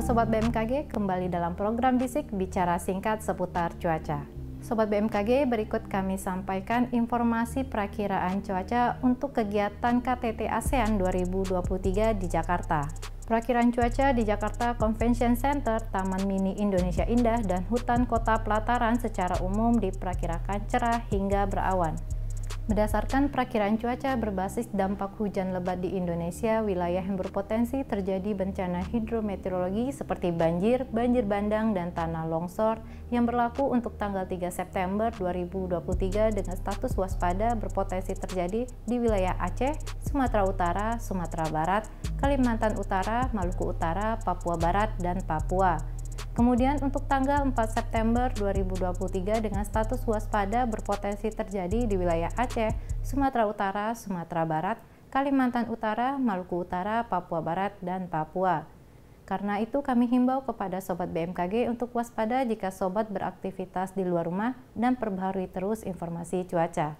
Sobat BMKG, kembali dalam program Bisik Bicara Singkat seputar cuaca. Sobat BMKG, berikut kami sampaikan informasi perakiraan cuaca untuk kegiatan KTT ASEAN 2023 di Jakarta. Perakiraan cuaca di Jakarta Convention Center, Taman Mini Indonesia Indah, dan hutan kota pelataran secara umum diperkirakan cerah hingga berawan. Berdasarkan perakiraan cuaca berbasis dampak hujan lebat di Indonesia, wilayah yang berpotensi terjadi bencana hidrometeorologi seperti banjir, banjir bandang, dan tanah longsor yang berlaku untuk tanggal 3 September 2023 dengan status waspada berpotensi terjadi di wilayah Aceh, Sumatera Utara, Sumatera Barat, Kalimantan Utara, Maluku Utara, Papua Barat, dan Papua. Kemudian untuk tanggal 4 September 2023 dengan status waspada berpotensi terjadi di wilayah Aceh, Sumatera Utara, Sumatera Barat, Kalimantan Utara, Maluku Utara, Papua Barat, dan Papua. Karena itu kami himbau kepada Sobat BMKG untuk waspada jika Sobat beraktivitas di luar rumah dan perbaharui terus informasi cuaca.